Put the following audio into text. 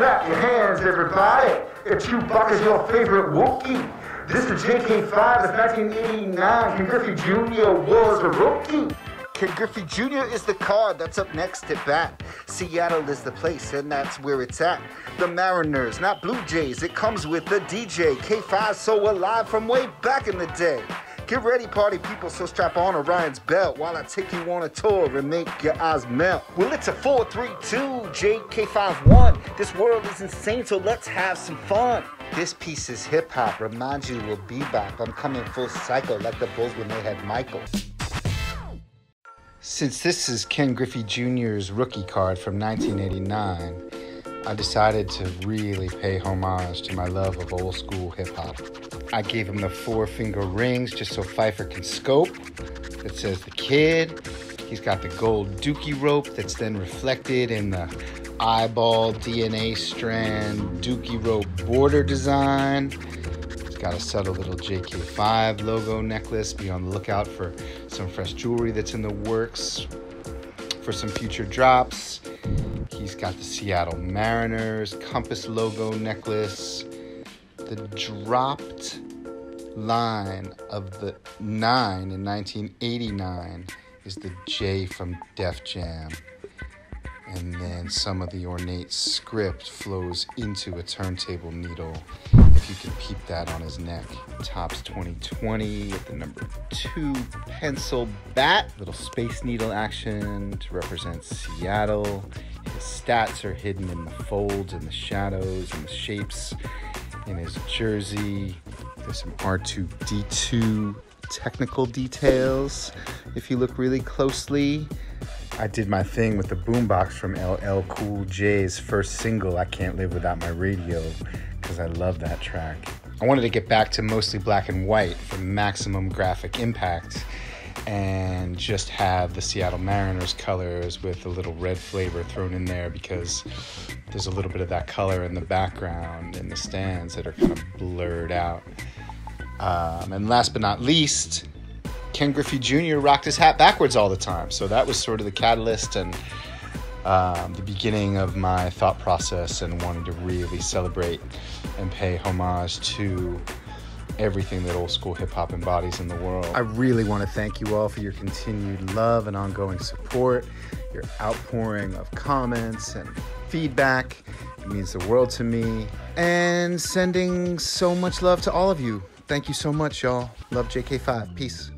Clap your hands, everybody. If is your favorite Wookiee. This is JK5 of 1989. Ken Griffey Jr. was a rookie. Ken Griffey Jr. is the card that's up next at bat. Seattle is the place, and that's where it's at. The Mariners, not Blue Jays. It comes with the DJ. K5 so alive from way back in the day. Get ready, party people, so strap on Orion's belt while I take you on a tour and make your eyes melt. Well, it's a 432 JK51. This world is insane, so let's have some fun. This piece is hip hop, reminds you we'll be back. I'm coming full cycle like the Bulls when they had Michael. Since this is Ken Griffey Jr.'s rookie card from 1989, I decided to really pay homage to my love of old school hip hop. I gave him the four finger rings just so Pfeiffer can scope. It says the kid. He's got the gold dookie rope that's then reflected in the eyeball DNA strand dookie rope border design. He's got a subtle little JK5 logo necklace. Be on the lookout for some fresh jewelry that's in the works for some future drops. He's got the Seattle Mariners Compass logo necklace. The dropped line of the 9 in 1989 is the J from Def Jam. And then some of the ornate script flows into a turntable needle. If you can peep that on his neck. Topps 2020 with the number two pencil bat. Little space needle action to represent Seattle. Stats are hidden in the folds and the shadows and the shapes in his jersey. There's some R2D2 technical details if you look really closely. I did my thing with the boombox from LL Cool J's first single, I Can't Live Without My Radio, because I love that track. I wanted to get back to mostly black and white for maximum graphic impact and just have the Seattle Mariners colors with a little red flavor thrown in there because there's a little bit of that color in the background in the stands that are kind of blurred out. Um, and last but not least, Ken Griffey Jr. rocked his hat backwards all the time. So that was sort of the catalyst and um, the beginning of my thought process and wanting to really celebrate and pay homage to everything that old school hip hop embodies in the world. I really want to thank you all for your continued love and ongoing support, your outpouring of comments and feedback. It means the world to me. And sending so much love to all of you. Thank you so much, y'all. Love JK5. Peace.